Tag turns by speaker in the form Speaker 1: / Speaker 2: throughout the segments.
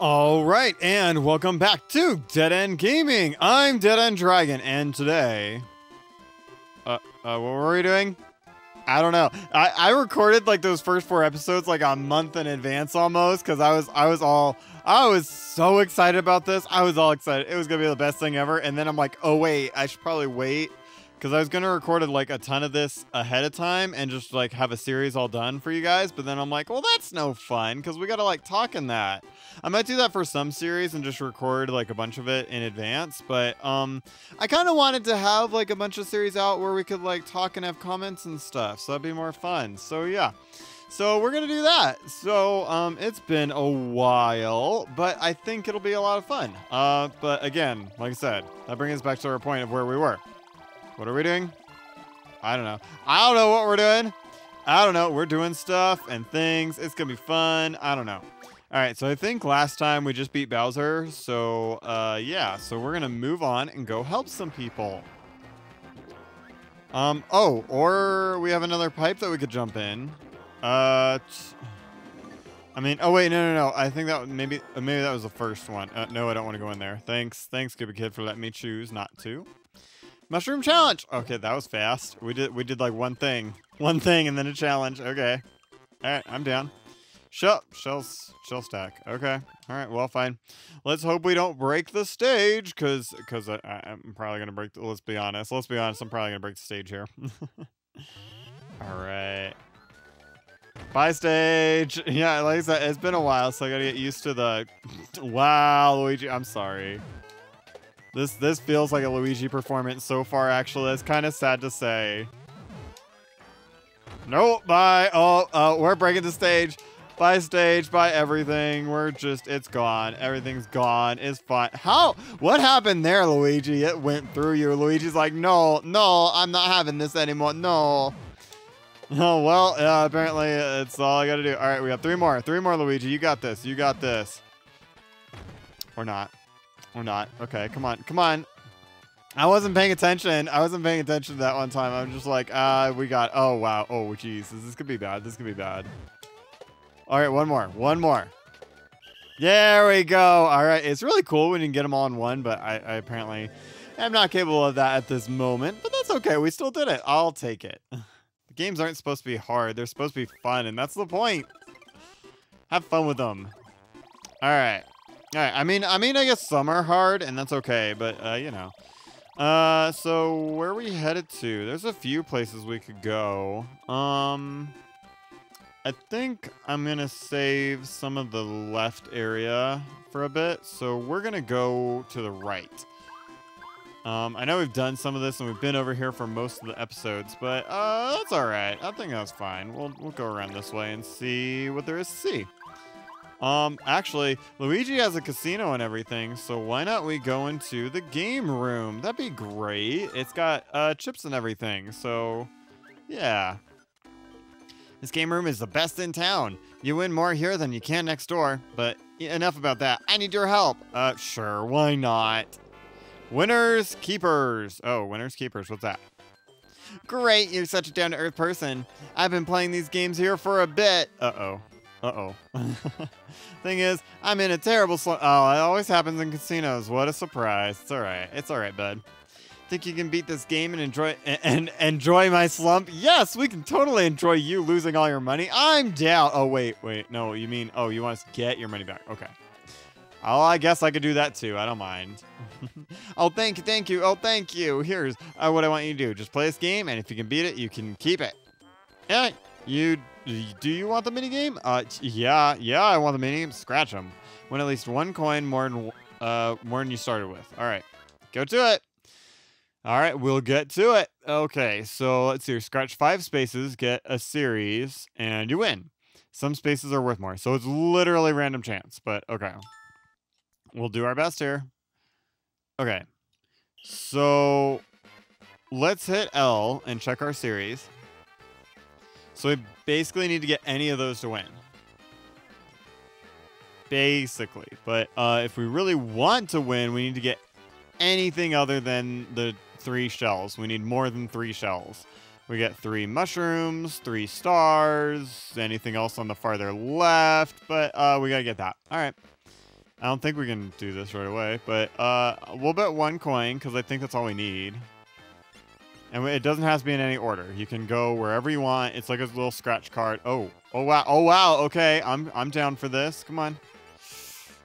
Speaker 1: All right, and welcome back to Dead End Gaming. I'm Dead End Dragon, and today, uh, uh, what were we doing? I don't know. I, I recorded like those first four episodes like a month in advance almost because I was I was all I was so excited about this. I was all excited. It was gonna be the best thing ever. And then I'm like, oh wait, I should probably wait because I was gonna record like a ton of this ahead of time and just like have a series all done for you guys. But then I'm like, well, that's no fun because we gotta like talk in that. I might do that for some series and just record like a bunch of it in advance. But um, I kind of wanted to have like a bunch of series out where we could like talk and have comments and stuff. So that'd be more fun. So yeah. So we're gonna do that. So um, it's been a while, but I think it'll be a lot of fun. Uh, but again, like I said, that brings us back to our point of where we were. What are we doing? I don't know. I don't know what we're doing. I don't know. We're doing stuff and things. It's gonna be fun. I don't know. All right, so I think last time we just beat Bowser. So uh, yeah, so we're gonna move on and go help some people. Um. Oh, or we have another pipe that we could jump in. Uh. I mean, oh wait, no, no, no. I think that maybe maybe that was the first one. Uh, no, I don't want to go in there. Thanks, thanks, Gibby Kid, for letting me choose not to. Mushroom challenge. Okay, that was fast. We did we did like one thing, one thing, and then a challenge. Okay, all right, I'm down. Shell, shells, shell stack. Okay, all right. Well, fine. Let's hope we don't break the stage, cause cause I, I'm probably gonna break. The, let's be honest. Let's be honest. I'm probably gonna break the stage here. all right. Bye, stage. Yeah, like I said, it's been a while, so I gotta get used to the. wow, Luigi. I'm sorry. This this feels like a Luigi performance so far, actually. It's kind of sad to say. Nope, bye. Oh, uh, we're breaking the stage. By stage. by everything. We're just, it's gone. Everything's gone. It's fine. How? What happened there, Luigi? It went through you. Luigi's like, no, no, I'm not having this anymore. No. Oh, well, uh, apparently it's all I gotta do. All right, we have three more. Three more, Luigi. You got this. You got this. Or not. Or not. Okay, come on. Come on. I wasn't paying attention. I wasn't paying attention to that one time. I'm just like, uh, we got, oh, wow. Oh, jeez. This, this could be bad. This could be bad. All right, one more. One more. There we go. All right. It's really cool when you can get them all in one, but I, I apparently am not capable of that at this moment. But that's okay. We still did it. I'll take it. The games aren't supposed to be hard. They're supposed to be fun, and that's the point. Have fun with them. All right. All right. I mean, I mean, I guess some are hard, and that's okay. But uh, you know. Uh, so where are we headed to? There's a few places we could go. Um, I think I'm gonna save some of the left area for a bit. So we're gonna go to the right. Um, I know we've done some of this and we've been over here for most of the episodes, but uh, that's all right. I think that's fine. We'll we'll go around this way and see what there is to see. Um, actually, Luigi has a casino and everything, so why not we go into the game room? That'd be great. It's got uh, chips and everything, so yeah. This game room is the best in town. You win more here than you can next door, but enough about that. I need your help. Uh, sure, why not? Winners, keepers. Oh, winners, keepers. What's that? Great, you're such a down-to-earth person. I've been playing these games here for a bit. Uh-oh. Uh-oh. Thing is, I'm in a terrible slump. Oh, it always happens in casinos. What a surprise. It's all right. It's all right, bud. Think you can beat this game and enjoy and, and enjoy my slump? Yes, we can totally enjoy you losing all your money. I'm down. Oh, wait, wait. No, you mean, oh, you want us to get your money back. Okay. Oh, I guess I could do that too. I don't mind. oh, thank you, thank you. Oh, thank you. Here's uh, what I want you to do. Just play this game, and if you can beat it, you can keep it. Yeah, you do you want the minigame? Uh, yeah, yeah, I want the minigame. Scratch them. Win at least one coin more than uh more than you started with. All right, go to it. All right, we'll get to it. Okay, so let's see. Scratch five spaces, get a series, and you win. Some spaces are worth more, so it's literally random chance. But okay. We'll do our best here. Okay. So let's hit L and check our series. So we basically need to get any of those to win. Basically. But uh, if we really want to win, we need to get anything other than the three shells. We need more than three shells. We get three mushrooms, three stars, anything else on the farther left, but uh, we gotta get that. All right. I don't think we can do this right away, but uh, we'll bet one coin because I think that's all we need. And it doesn't have to be in any order. You can go wherever you want. It's like a little scratch card. Oh, oh wow, oh wow. Okay, I'm I'm down for this. Come on.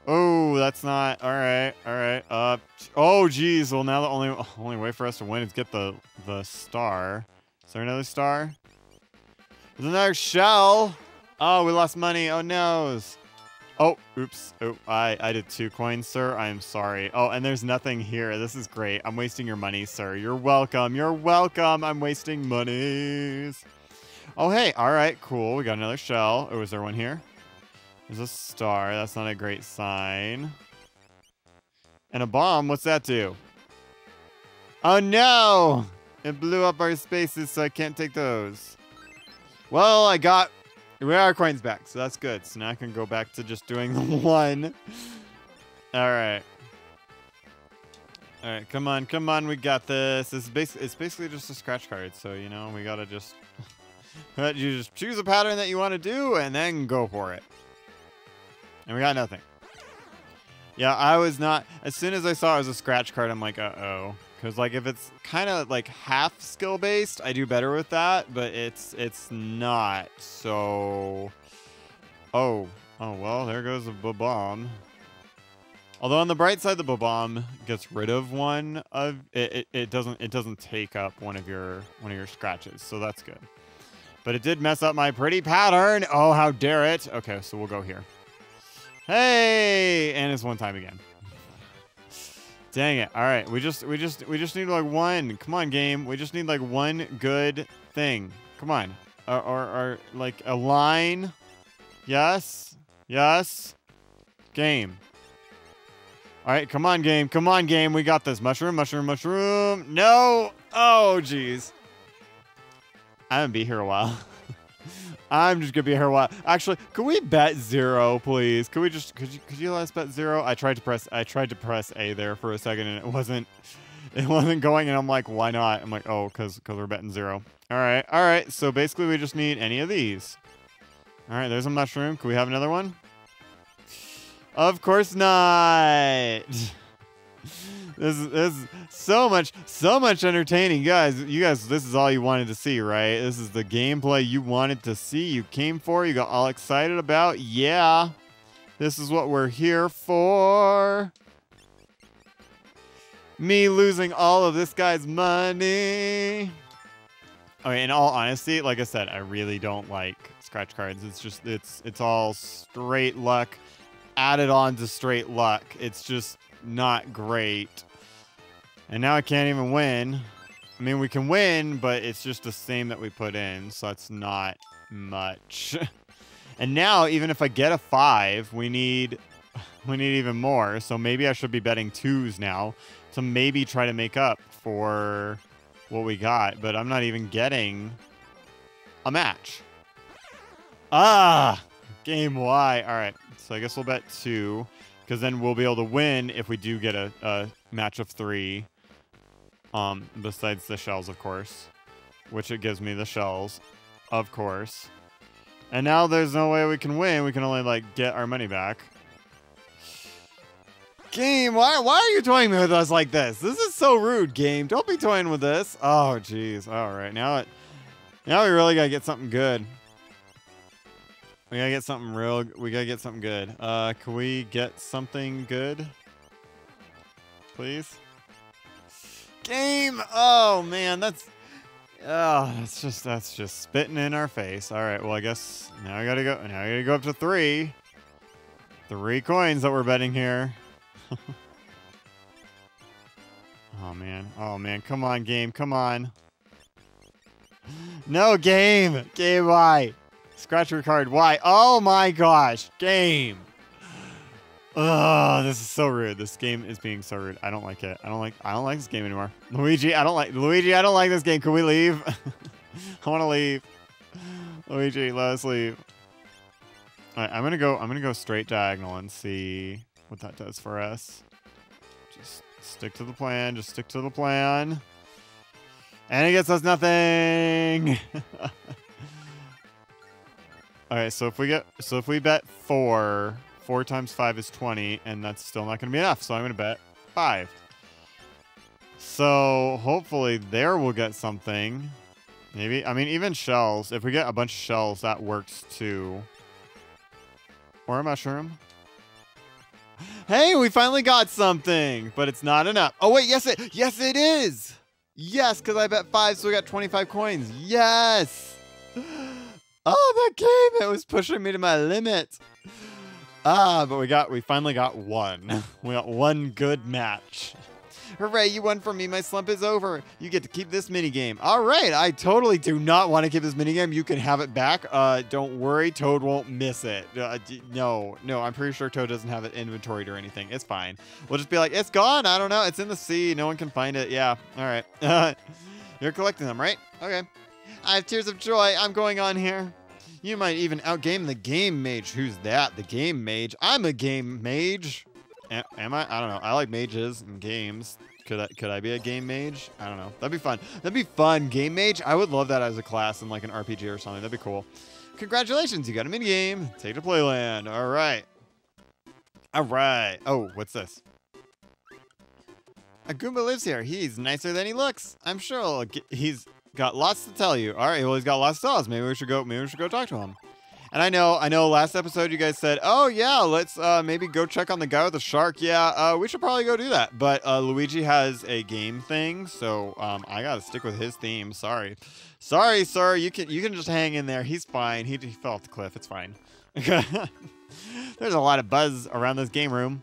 Speaker 1: Oh, that's not all right. All right. Uh, oh geez. Well, now the only only way for us to win is get the the star. Is there another star? There's another shell. Oh, we lost money. Oh no. Oh, oops. Oh, I, I did two coins, sir. I am sorry. Oh, and there's nothing here. This is great. I'm wasting your money, sir. You're welcome. You're welcome. I'm wasting monies. Oh, hey. All right, cool. We got another shell. Oh, is there one here? There's a star. That's not a great sign. And a bomb. What's that do? Oh, no. It blew up our spaces, so I can't take those. Well, I got we our coins back, so that's good. So now I can go back to just doing the one. All right. All right, come on, come on, we got this. It's basically, it's basically just a scratch card, so you know we gotta just, you just choose a pattern that you want to do and then go for it. And we got nothing. Yeah, I was not. As soon as I saw it was a scratch card, I'm like, uh oh. Because like if it's kind of like half skill based, I do better with that, but it's it's not. So Oh. Oh well, there goes the bomb. Although on the bright side, the bomb gets rid of one of it, it, it. doesn't. It doesn't take up one of your one of your scratches, so that's good. But it did mess up my pretty pattern. Oh, how dare it! Okay, so we'll go here. Hey, and it's one time again. Dang it. All right. We just we just we just need like one. Come on, game. We just need like one good thing. Come on. Or or, or like a line. Yes. Yes. Game. All right, come on, game. Come on, game. We got this. Mushroom, mushroom, mushroom. No. Oh, jeez. I'm going to be here a while. I'm just gonna be here a while. Actually, could we bet zero, please? Could we just could you could you let us bet zero? I tried to press I tried to press A there for a second and it wasn't it wasn't going and I'm like, why not? I'm like, oh, cause cause we're betting zero. Alright, alright. So basically we just need any of these. Alright, there's a mushroom. Can we have another one? Of course not. this is, this is so much so much entertaining. Guys you guys this is all you wanted to see right? This is the gameplay you wanted to see you came for you got all excited about. Yeah this is what we're here for. Me losing all of this guy's money. Okay in all honesty like i said i really don't like scratch cards. It's just it's it's all straight luck added on to straight luck. It's just not great. And now I can't even win. I mean, we can win, but it's just the same that we put in, so it's not much. and now, even if I get a five, we need we need even more. So maybe I should be betting twos now to maybe try to make up for what we got. But I'm not even getting a match. Ah, game Y. All right, so I guess we'll bet two because then we'll be able to win if we do get a, a match of three. Um, besides the shells, of course, which it gives me the shells, of course. And now there's no way we can win. We can only like get our money back. Game, why why are you toying with us like this? This is so rude, game. Don't be toying with this. Oh, jeez. All right, now it, now we really gotta get something good. We gotta get something real. We gotta get something good. Uh, can we get something good? Please? Game! Oh, man, that's... Oh, that's just, that's just spitting in our face. All right, well, I guess now I gotta go, now I gotta go up to three. Three coins that we're betting here. oh, man. Oh, man. Come on, game. Come on. No, game. Game, why? Scratch your card. Why? Oh my gosh. Game. Oh, this is so rude. This game is being so rude. I don't like it. I don't like I don't like this game anymore. Luigi, I don't like Luigi, I don't like this game. Can we leave? I want to leave. Luigi, let us leave. All right, I'm gonna go. I'm gonna go straight diagonal and see what that does for us. Just stick to the plan. Just stick to the plan. And it gets us nothing. All right, so if we get so if we bet four Four times five is 20, and that's still not going to be enough. So I'm going to bet five. So hopefully there we'll get something. Maybe. I mean, even shells. If we get a bunch of shells, that works too. Or a mushroom. Hey, we finally got something, but it's not enough. Oh wait, yes it, yes it is. Yes, because I bet five, so we got 25 coins. Yes. Oh, that game, it was pushing me to my limit. Ah, but we got, we finally got one. We got one good match. Hooray, you won for me. My slump is over. You get to keep this mini game. All right, I totally do not want to keep this mini game. You can have it back. Uh, don't worry, Toad won't miss it. Uh, no, no, I'm pretty sure Toad doesn't have it inventoried or anything. It's fine. We'll just be like, it's gone. I don't know. It's in the sea. No one can find it. Yeah. All right. you're collecting them, right? Okay. I have tears of joy. I'm going on here. You might even outgame the game mage. Who's that? The game mage. I'm a game mage. A am I? I don't know. I like mages and games. Could I could I be a game mage? I don't know. That'd be fun. That'd be fun. Game mage. I would love that as a class in like an RPG or something. That'd be cool. Congratulations, you got a mini game. Take to Playland. All right. All right. Oh, what's this? A Goomba lives here. He's nicer than he looks. I'm sure he's got lots to tell you. All right. Well, he's got lots to tell us. Maybe we should go. Maybe we should go talk to him. And I know, I know. Last episode, you guys said, "Oh yeah, let's uh, maybe go check on the guy with the shark." Yeah, uh, we should probably go do that. But uh, Luigi has a game thing, so um, I gotta stick with his theme. Sorry, sorry, sir. You can you can just hang in there. He's fine. He, he fell off the cliff. It's fine. There's a lot of buzz around this game room.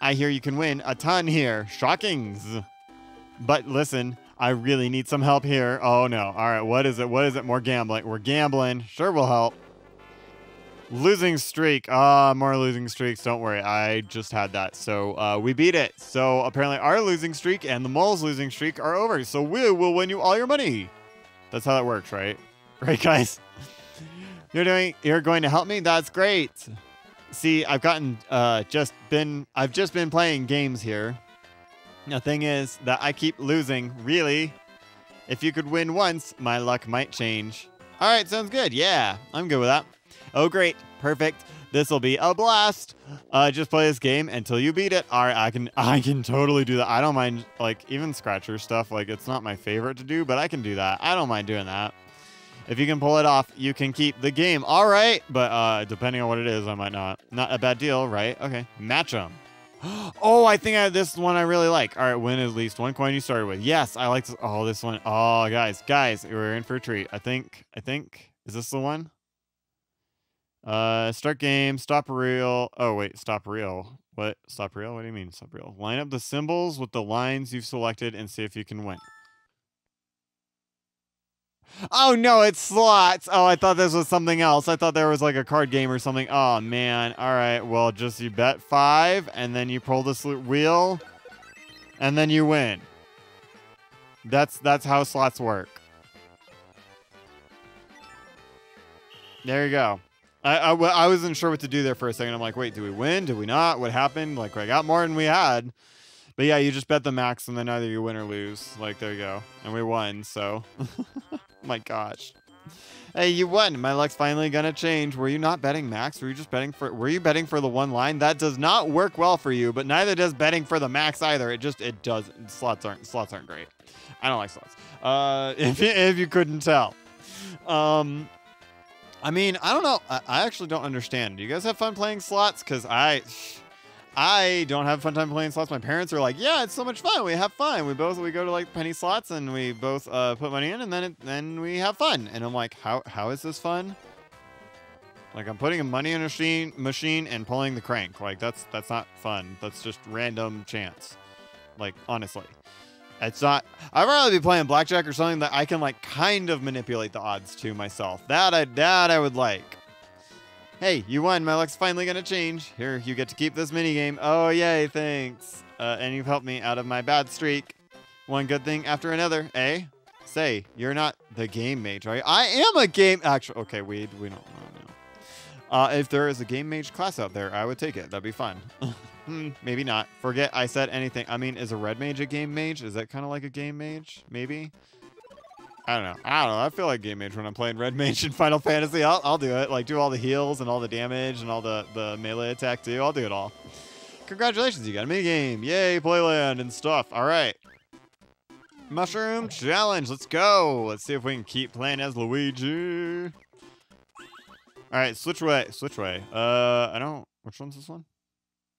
Speaker 1: I hear you can win a ton here. Shockings. But listen, I really need some help here. Oh no. All right, what is it? What is it? More gambling. We're gambling. Sure will help. Losing streak. Ah, uh, more losing streaks. Don't worry. I just had that. So uh, we beat it. So apparently our losing streak and the mole's losing streak are over. So we will win you all your money. That's how that works, right? Right, guys? You're doing you're going to help me? That's great. See, I've gotten uh just been I've just been playing games here. The thing is that I keep losing, really. If you could win once, my luck might change. All right, sounds good. Yeah, I'm good with that. Oh, great. Perfect. This will be a blast. Uh, just play this game until you beat it. All right, I can I can totally do that. I don't mind like even scratcher stuff. Like it's not my favorite to do, but I can do that. I don't mind doing that. If you can pull it off, you can keep the game. All right, but uh, depending on what it is, I might not. Not a bad deal, right? Okay, match them. oh, I think I, this one I really like. All right, win at least one coin you started with. Yes, I like this. Oh, this one. Oh, guys, guys, we're in for a treat. I think. I think. Is this the one? Uh, start game, stop reel. Oh, wait, stop reel. What? Stop reel? What do you mean stop reel? Line up the symbols with the lines you've selected and see if you can win. Oh, no, it's slots. Oh, I thought this was something else. I thought there was like a card game or something. Oh, man. All right, well, just you bet five, and then you pull this wheel, and then you win. That's that's how slots work. There you go. I, I, I wasn't sure what to do there for a second. I'm like, wait, do we win? Do we not? What happened? Like, I got more than we had. But yeah, you just bet the max and then either you win or lose. Like, there you go. And we won, so. My gosh. Hey, you won. My luck's finally gonna change. Were you not betting max? Were you just betting for were you betting for the one line? That does not work well for you, but neither does betting for the max either. It just it doesn't. slots aren't slots aren't great. I don't like slots. Uh if if you couldn't tell. Um I mean, I don't know. I, I actually don't understand. Do you guys have fun playing slots? Because I, I don't have fun time playing slots. My parents are like, yeah, it's so much fun. We have fun. We both we go to like penny slots and we both uh, put money in and then it, then we have fun. And I'm like, how how is this fun? Like I'm putting a money in a machine machine and pulling the crank. Like that's that's not fun. That's just random chance. Like honestly. It's not. I'd rather be playing blackjack or something that I can like kind of manipulate the odds to myself. That I that I would like. Hey, you won. My luck's finally gonna change. Here, you get to keep this mini game. Oh yay, thanks. Uh, and you've helped me out of my bad streak. One good thing after another, eh? Say, you're not the game mage, right? I am a game. Actually, okay, we we don't know. Uh, if there is a game mage class out there, I would take it. That'd be fun. Hmm, maybe not. Forget I said anything. I mean, is a red mage a game mage? Is that kind of like a game mage? Maybe? I don't know. I don't know. I feel like game mage when I'm playing red mage in Final Fantasy. I'll, I'll do it. Like do all the heals and all the damage and all the, the melee attack too. I'll do it all. Congratulations, you got a mini game. Yay, playland and stuff. All right. Mushroom challenge. Let's go. Let's see if we can keep playing as Luigi. All right, switch way. Switch way. Uh, I don't. Which one's this one?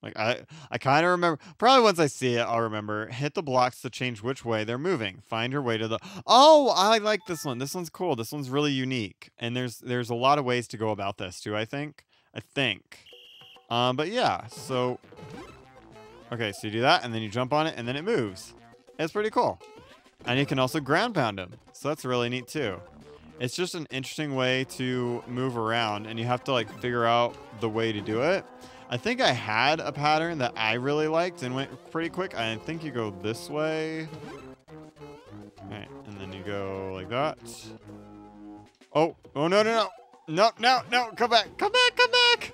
Speaker 1: Like I, I kind of remember. Probably once I see it, I'll remember. Hit the blocks to change which way they're moving. Find your way to the. Oh, I like this one. This one's cool. This one's really unique. And there's there's a lot of ways to go about this too. I think. I think. Um, but yeah. So. Okay, so you do that, and then you jump on it, and then it moves. It's pretty cool. And you can also ground pound him. So that's really neat too. It's just an interesting way to move around and you have to like figure out the way to do it. I think I had a pattern that I really liked and went pretty quick. I think you go this way. Alright, and then you go like that. Oh, oh no, no, no. No, no, no, come back, come back, come back.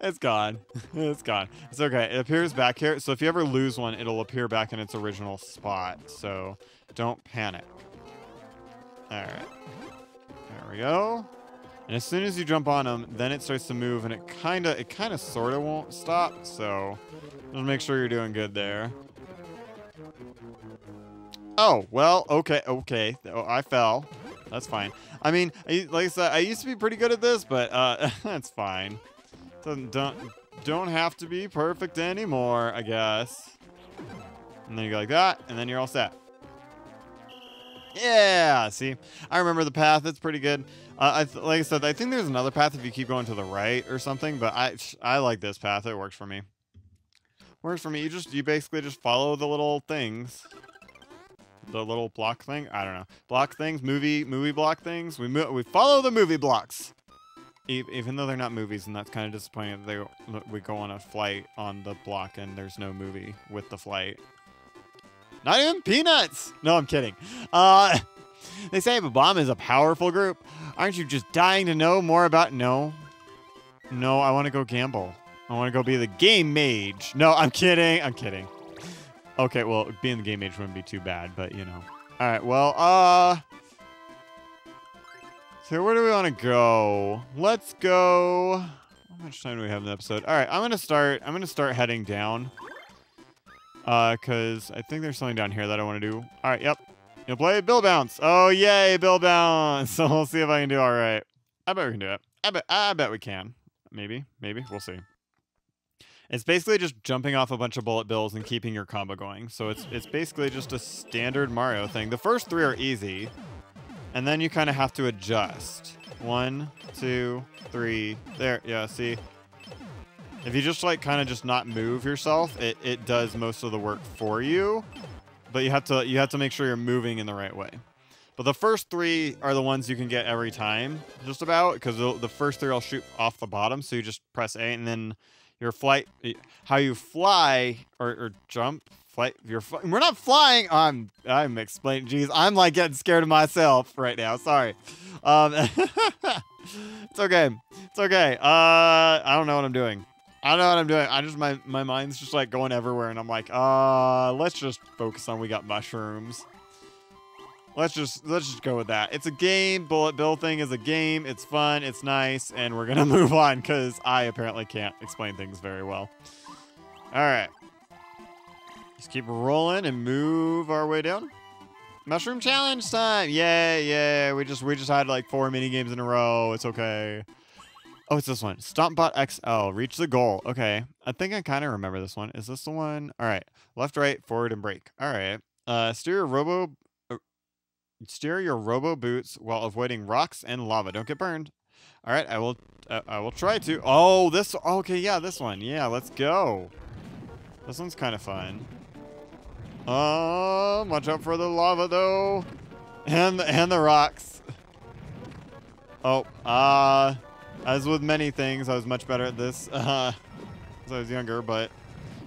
Speaker 1: It's gone. it's gone. It's okay. It appears back here. So if you ever lose one, it'll appear back in its original spot. So don't panic. All right. There we go. And as soon as you jump on them, then it starts to move, and it kind of, it kind of, sort of won't stop. So just make sure you're doing good there. Oh, well, okay, okay. Oh, I fell. That's fine. I mean, I, like I said, I used to be pretty good at this, but uh, that's fine. Doesn't don't don't have to be perfect anymore, I guess. And then you go like that, and then you're all set. Yeah, see, I remember the path. It's pretty good. Uh, I like I said, I think there's another path if you keep going to the right or something. But I I like this path. It works for me. Works for me. You just you basically just follow the little things, the little block thing. I don't know block things, movie movie block things. We mo we follow the movie blocks. Even though they're not movies, and that's kind of disappointing. They we go on a flight on the block, and there's no movie with the flight. Not even Peanuts. No, I'm kidding. Uh, they say bomb is a powerful group. Aren't you just dying to know more about? No. No, I want to go gamble. I want to go be the game mage. No, I'm kidding. I'm kidding. Okay, well, being the game mage wouldn't be too bad, but you know. All right, well, uh... So where do we want to go? Let's go... How much time do we have in the episode? All right, I'm going to start... I'm going to start heading down. Uh, because I think there's something down here that I want to do. All right, yep. You'll play Bill Bounce. Oh, yay, Bill Bounce. So we'll see if I can do all right. I bet we can do it. I bet, I bet we can. Maybe, maybe. We'll see. It's basically just jumping off a bunch of bullet bills and keeping your combo going. So it's it's basically just a standard Mario thing. The first three are easy, and then you kind of have to adjust. One, two, three. There, yeah, see? If you just like kind of just not move yourself, it, it does most of the work for you. But you have to you have to make sure you're moving in the right way. But the first three are the ones you can get every time, just about, because the first three will shoot off the bottom. So you just press A, and then your flight, how you fly or, or jump, flight. You're we're not flying. I'm I'm explaining. Jeez, I'm like getting scared of myself right now. Sorry. Um, it's okay. It's okay. Uh, I don't know what I'm doing. I don't know what I'm doing. I just my my mind's just like going everywhere, and I'm like, uh, let's just focus on we got mushrooms. Let's just let's just go with that. It's a game. Bullet Bill thing is a game. It's fun. It's nice, and we're gonna move on because I apparently can't explain things very well. All right, just keep rolling and move our way down. Mushroom challenge time! Yeah, yeah. We just we just had like four mini games in a row. It's okay. Oh, it's this one. Stompbot XL. Reach the goal. Okay. I think I kind of remember this one. Is this the one? All right. Left, right, forward, and brake. All right. Uh, steer your robo... Uh, steer your robo boots while avoiding rocks and lava. Don't get burned. All right. I will... Uh, I will try to. Oh, this... Okay, yeah, this one. Yeah, let's go. This one's kind of fun. Um, watch out for the lava, though. And, and the rocks. Oh, uh... As with many things, I was much better at this uh, as I was younger, but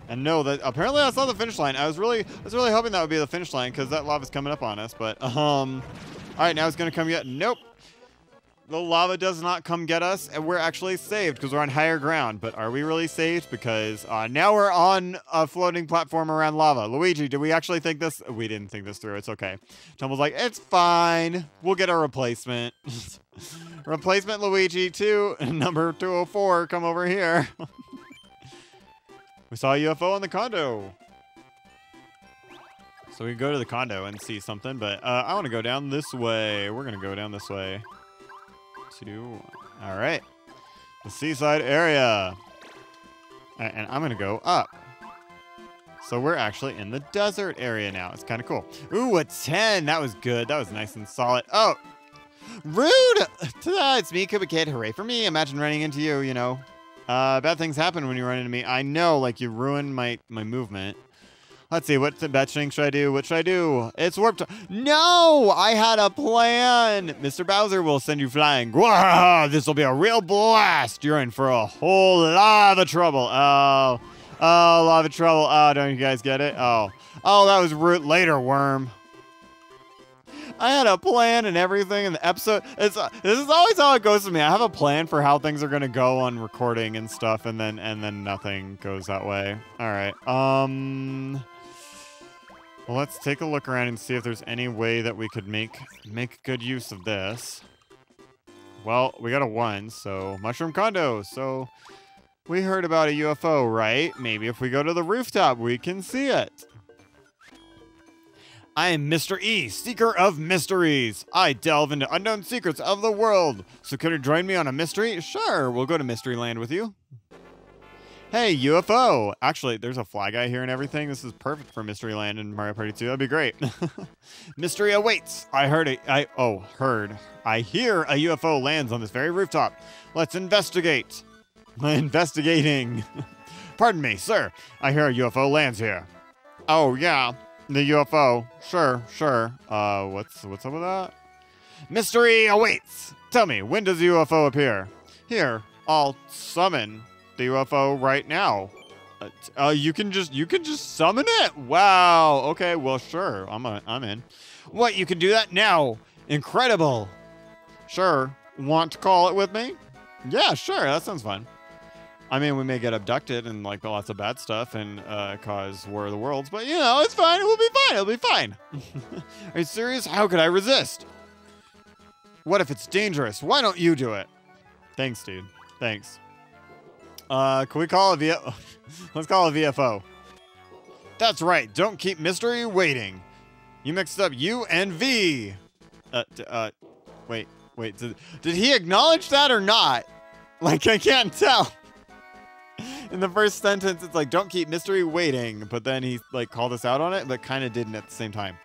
Speaker 1: and no, that apparently that's not the finish line. I was really, I was really hoping that would be the finish line because that lava's coming up on us. But um, all right, now it's gonna come yet. Nope. the lava does not come get us, and we're actually saved because we're on higher ground. But are we really saved? Because uh, now we're on a floating platform around lava. Luigi, did we actually think this? We didn't think this through. It's okay. Tumble's like, it's fine. We'll get a replacement. replacement Luigi 2, number 204. Come over here. we saw a UFO in the condo. So we go to the condo and see something, but uh, I want to go down this way. We're going to go down this way. Two. All right. The seaside area. And I'm going to go up. So we're actually in the desert area now. It's kind of cool. Ooh, a 10. That was good. That was nice and solid. Oh, rude. It's me, Koopa Kid. Hooray for me. Imagine running into you, you know. Uh, bad things happen when you run into me. I know, like, you ruined my, my movement. Let's see, what bad thing should I do? What should I do? It's warped. No! I had a plan! Mr. Bowser will send you flying. This will be a real blast! You're in for a whole lot of trouble. Oh. Oh, a lot of trouble. Oh, don't you guys get it? Oh. Oh, that was root later, worm. I had a plan and everything in the episode. It's uh, this is always how it goes to me. I have a plan for how things are gonna go on recording and stuff, and then and then nothing goes that way. All right. Um. Well, let's take a look around and see if there's any way that we could make make good use of this. Well, we got a one, so Mushroom Condo. So we heard about a UFO, right? Maybe if we go to the rooftop, we can see it. I am Mr. E, Seeker of Mysteries. I delve into unknown secrets of the world. So could you join me on a mystery? Sure, we'll go to Mystery Land with you. Hey, UFO! Actually, there's a fly guy here and everything. This is perfect for Mystery Land in Mario Party 2. That'd be great. Mystery awaits. I heard it. I oh heard. I hear a UFO lands on this very rooftop. Let's investigate. Investigating. Pardon me, sir. I hear a UFO lands here. Oh yeah, the UFO. Sure, sure. Uh, what's what's up with that? Mystery awaits. Tell me, when does the UFO appear? Here, I'll summon the UFO right now. Uh, uh, you can just you can just summon it. Wow. Okay. Well, sure. I'm a, I'm in. What? You can do that now? Incredible. Sure. Want to call it with me? Yeah. Sure. That sounds fun. I mean, we may get abducted and like lots of bad stuff and uh, cause War of the Worlds, but you know, it's fine. It will be fine. It'll be fine. Are you serious? How could I resist? What if it's dangerous? Why don't you do it? Thanks, dude. Thanks. Uh, can we call a V? Let's call a VFO. That's right. Don't keep mystery waiting. You mixed up U and V. Uh, uh, wait, wait. Did, did he acknowledge that or not? Like, I can't tell. In the first sentence, it's like, don't keep mystery waiting. But then he, like, called us out on it, but kind of didn't at the same time.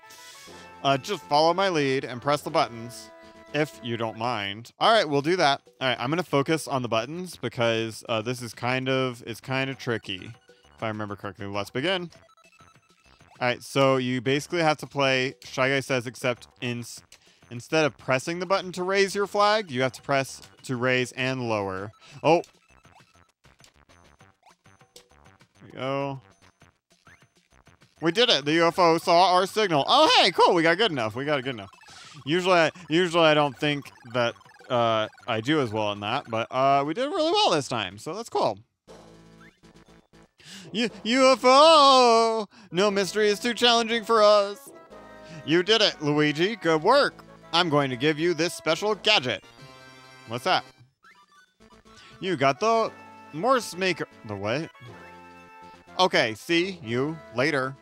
Speaker 1: Uh, just follow my lead and press the buttons if you don't mind. All right, we'll do that. All right, I'm gonna focus on the buttons because uh, this is kind of it's kind of tricky, if I remember correctly. Let's begin. All right, so you basically have to play Shy Guy says except in instead of pressing the button to raise your flag, you have to press to raise and lower. Oh. Go. We did it. The UFO saw our signal. Oh, hey, cool. We got good enough. We got good enough. Usually, I, usually I don't think that uh, I do as well in that, but uh, we did really well this time, so that's cool. U UFO! No mystery is too challenging for us. You did it, Luigi. Good work. I'm going to give you this special gadget. What's that? You got the Morse maker. The what? Okay, see you later.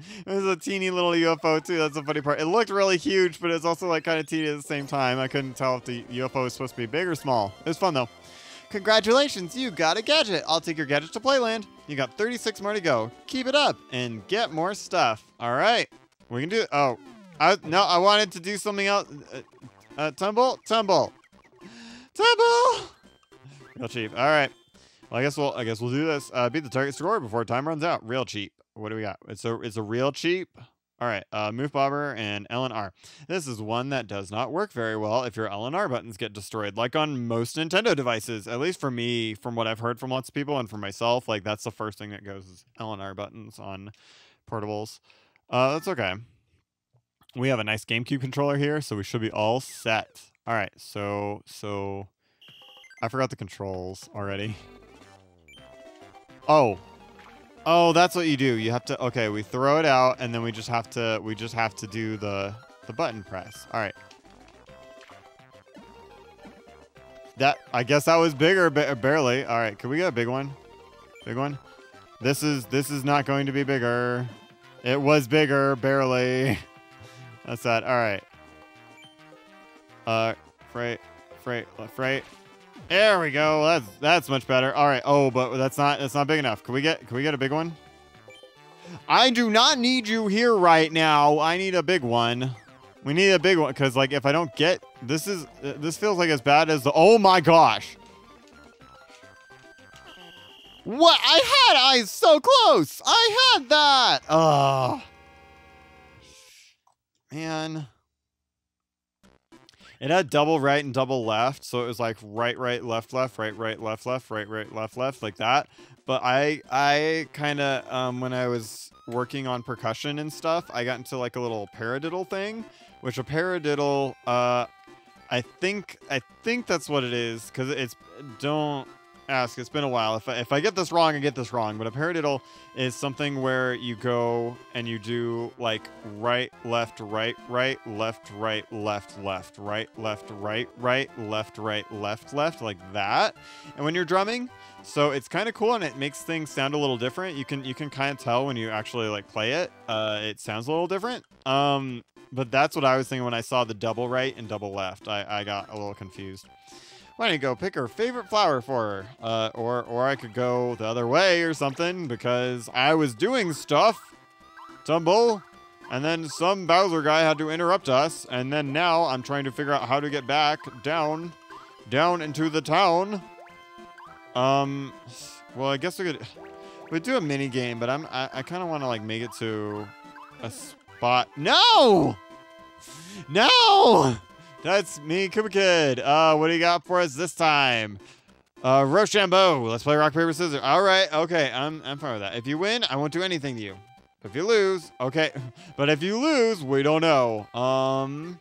Speaker 1: it was a teeny little UFO too. That's the funny part. It looked really huge, but it's also like kind of teeny at the same time. I couldn't tell if the UFO was supposed to be big or small. It was fun though. Congratulations, you got a gadget. I'll take your gadget to Playland. You got 36 more to go. Keep it up and get more stuff. All right, we can do. Oh, I no, I wanted to do something else. Uh, uh, tumble, tumble, tumble. Reel Cheep. All right. Well, I guess we'll I guess we'll do this. Uh, beat the target score before time runs out. Reel Cheep. What do we got? It's a it's a Reel Cheep. All right, uh, Move Bobber and LNR. This is one that does not work very well if your LNR buttons get destroyed, like on most Nintendo devices. At least for me, from what I've heard from lots of people and for myself, like that's the first thing that goes is LNR buttons on portables. Uh, that's okay. We have a nice GameCube controller here, so we should be all set. All right, so so I forgot the controls already. Oh. Oh, that's what you do. You have to okay, we throw it out and then we just have to we just have to do the the button press. All right. That I guess that was bigger ba barely. All right, can we get a big one? Big one? This is this is not going to be bigger. It was bigger barely. That's that. All right. Uh, freight, freight, left, right. There we go. That's that's much better. All right. Oh, but that's not that's not big enough. Can we get can we get a big one? I do not need you here right now. I need a big one. We need a big one because like if I don't get this is this feels like as bad as the oh my gosh. What I had eyes so close. I had that. Oh man. It had double right and double left, so it was like right, right, left, left, right, right, left, left, right, right, left, left, like that. But I, I kind of, um, when I was working on percussion and stuff, I got into like a little paradiddle thing, which a paradiddle, uh, I think, I think that's what it is, because it's don't ask. It's been a while. If I, if I get this wrong, I get this wrong. But a paradiddle is something where you go and you do like right, left, right, right, left, right, left, left, right, left, right, right, left, right, left, left, like that. And when you're drumming, so it's kind of cool and it makes things sound a little different. You can you can kind of tell when you actually like play it. Uh, it sounds a little different. Um, but that's what I was thinking when I saw the double right and double left. I, I got a little confused. Why don't you go pick her favorite flower for her? Uh, or, or I could go the other way or something because I was doing stuff. Tumble. And then some Bowser guy had to interrupt us. And then now I'm trying to figure out how to get back down, down into the town. Um, well, I guess we could, we do a mini game, but I'm, I, I kind of want to like make it to a spot. No! No! That's me, Koopa Kid. Uh, what do you got for us this time? Uh, Rochambeau. Let's play rock, paper, scissors. All right. Okay. I'm, I'm fine with that. If you win, I won't do anything to you. If you lose, okay. But if you lose, we don't know. Um,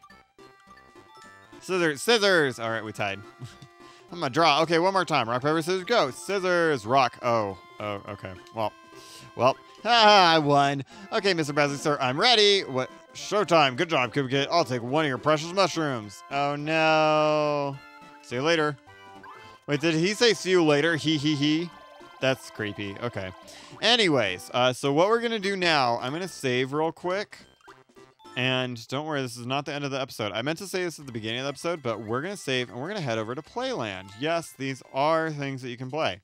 Speaker 1: scissors, scissors. All right, we tied. I'm gonna draw. Okay, one more time. Rock, paper, scissors, go. Scissors, rock. Oh, oh, okay. Well, well, ah, I won. Okay, Mr. Bradley, sir, I'm ready. What? Showtime. Good job, Koopa I'll take one of your precious mushrooms. Oh, no. See you later. Wait, did he say see you later? He, he, he. That's creepy. Okay. Anyways, uh, so what we're going to do now, I'm going to save real quick. And don't worry, this is not the end of the episode. I meant to say this at the beginning of the episode, but we're going to save and we're going to head over to Playland. Yes, these are things that you can play.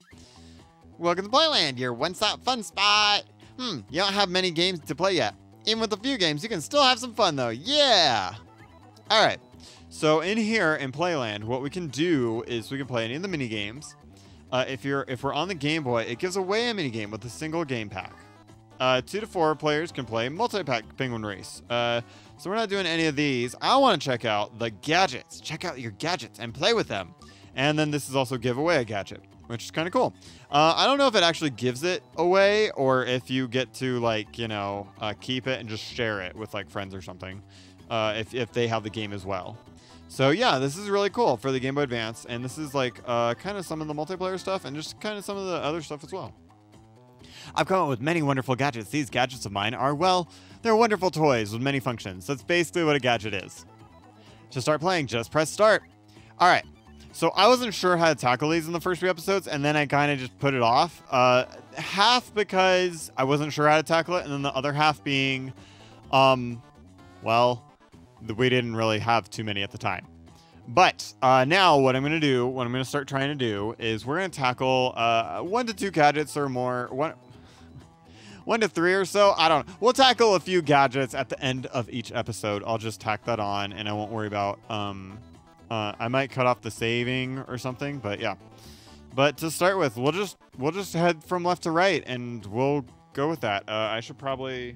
Speaker 1: Welcome to Playland, your one-stop fun spot. Hmm, you don't have many games to play yet. Even with a few games, you can still have some fun though. Yeah! Alright, so in here in Playland, what we can do is we can play any of the mini games. Uh, if you're if we're on the Game Boy, it gives away a mini game with a single game pack. Uh, two to four players can play multi-pack Penguin Race. Uh, so we're not doing any of these. I want to check out the gadgets. Check out your gadgets and play with them. And then this is also give away a gadget which is kind of cool. Uh, I don't know if it actually gives it away or if you get to like you know uh, keep it and just share it with like friends or something, uh, if if they have the game as well. So yeah, this is really cool for the Game Boy Advance, and this is like uh, kind of some of the multiplayer stuff and just kind of some of the other stuff as well. I've come up with many wonderful gadgets. These gadgets of mine are, well, they're wonderful toys with many functions. That's basically what a gadget is. To start playing, just press start. All right, so I wasn't sure how to tackle these in the first few episodes, and then I kind of just put it off. Uh, half because I wasn't sure how to tackle it, and then the other half being, um, well, we didn't really have too many at the time. But uh, now what I'm going to do, what I'm going to start trying to do, is we're going to tackle uh, one to two gadgets or more. One, one to three or so. I don't know. We'll tackle a few gadgets at the end of each episode. I'll just tack that on, and I won't worry about um, uh, I might cut off the saving or something, but yeah. But to start with, we'll just we'll just head from left to right, and we'll go with that. Uh, I should probably.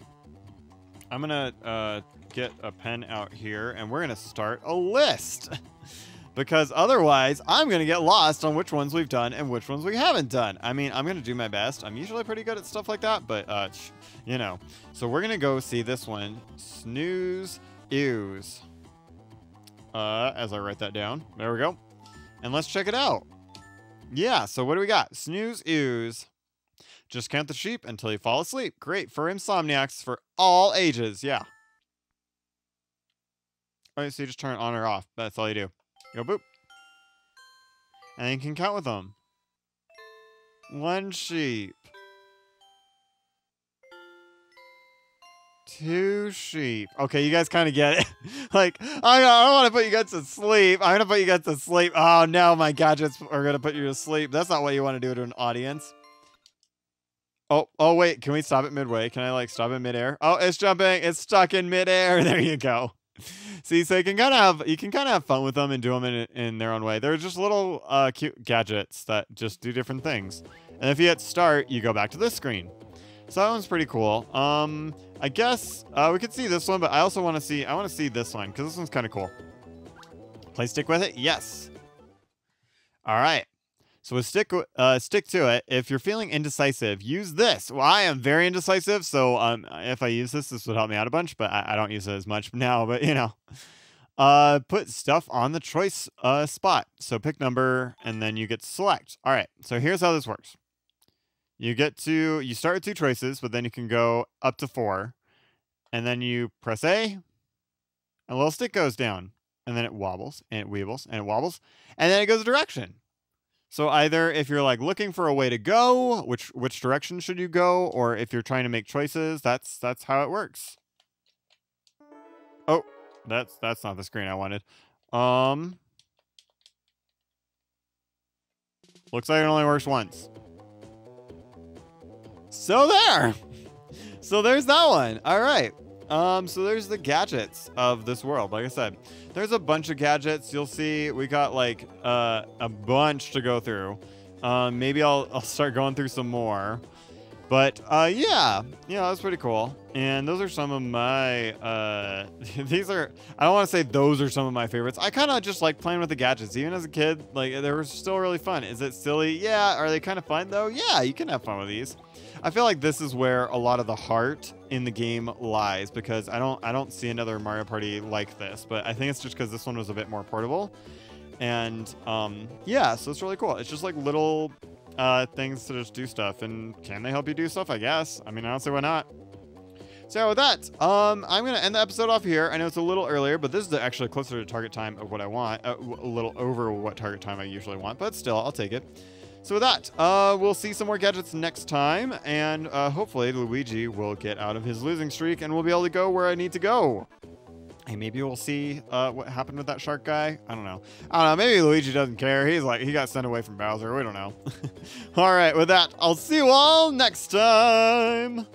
Speaker 1: I'm gonna uh, get a pen out here, and we're gonna start a list. because otherwise, I'm gonna get lost on which ones we've done and which ones we haven't done. I mean, I'm gonna do my best. I'm usually pretty good at stuff like that, but uh, you know. So we're gonna go see this one. Snooze Ooze. Uh, as I write that down. There we go. And let's check it out. Yeah, so what do we got? Snooze ooze. Just count the sheep until you fall asleep. Great for insomniacs for all ages. Yeah. All right, so you just turn it on or off. That's all you do. You go boop. And you can count with them. One sheep. Two sheep. Okay, you guys kind of get it. like, I, don't want to put you guys to sleep. I'm going to put you guys to sleep. Oh, no, my gadgets are going to put you to sleep. That's not what you want to do to an audience. Oh, oh, wait. Can we stop it midway? Can I, like, stop it midair? Oh, it's jumping. It's stuck in midair. There you go. See, so you can kind of have you can kind of have fun with them and do them in in their own way. They're just little uh, cute gadgets that just do different things. And if you hit start, you go back to this screen. So that one's pretty cool. Um, I guess uh, we could see this one, but I also want to see I want to see this one because this one's kind of cool. Play stick with it, yes. All right. So we'll stick uh, stick to it. If you're feeling indecisive, use this. Well, I am very indecisive, so um, if I use this, this would help me out a bunch. But I, I don't use it as much now. But you know, uh, put stuff on the choice uh, spot. So pick number, and then you get select. All right. So here's how this works. You get to you start with two choices, but then you can go up to four, and then you press A. and A little stick goes down, and then it wobbles and it weebles and it wobbles, and then it goes a direction. So either if you're like looking for a way to go, which which direction should you go, or if you're trying to make choices, that's that's how it works. Oh, that's that's not the screen I wanted. Um Looks like it only works once. So there. So there's that one. All right. Um, so there's the gadgets of this world. Like I said, there's a bunch of gadgets. You'll see we got like uh, a bunch to go through. Um, maybe I'll, I'll start going through some more. But uh, yeah, yeah, that's pretty cool. And those are some of my. Uh, these are. I don't want to say those are some of my favorites. I kind of just like playing with the gadgets, even as a kid. Like they were still really fun. Is it silly? Yeah. Are they kind of fun though? Yeah, you can have fun with these. I feel like this is where a lot of the heart in the game lies because I don't I don't see another Mario Party like this, but I think it's just because this one was a bit more portable. And um, yeah, so it's really cool. It's just like little uh, things to just do stuff, and can they help you do stuff? I guess. I mean, I don't see why not. So with that, um, I'm gonna end the episode off here. I know it's a little earlier, but this is actually closer to target time of what I want. Uh, a little over what target time I usually want, but still, I'll take it. So with that, uh, we'll see some more gadgets next time, and uh, hopefully Luigi will get out of his losing streak and we'll be able to go where I need to go. Hey, maybe we'll see uh, what happened with that shark guy. I don't know. I don't know. Maybe Luigi doesn't care. He's like, he got sent away from Bowser. We don't know. all right, with that, I'll see you all next time.